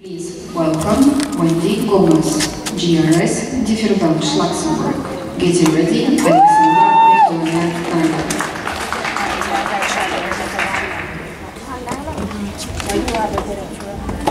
Please welcome Wendy Gomez, GRS Differdange Luxembourg. Getting ready, Alexandra Victoria. Thank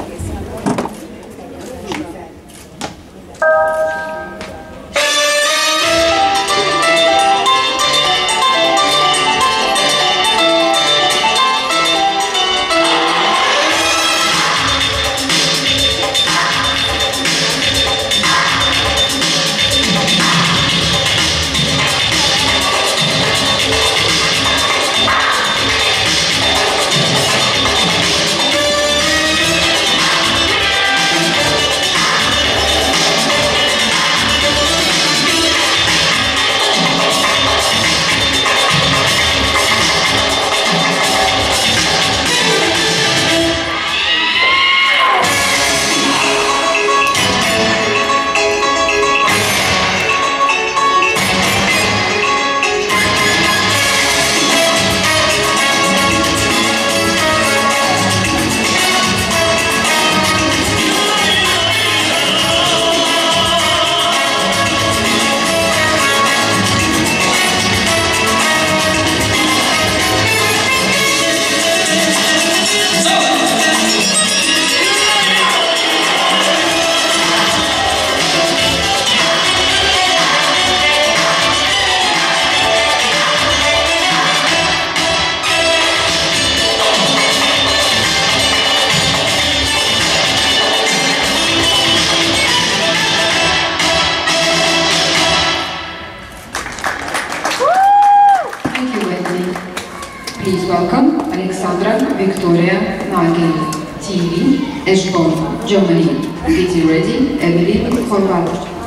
Please welcome Alexandra Victoria Nagel, TV, Eschborn, Germany. Getting ready, Evelyn Horvath.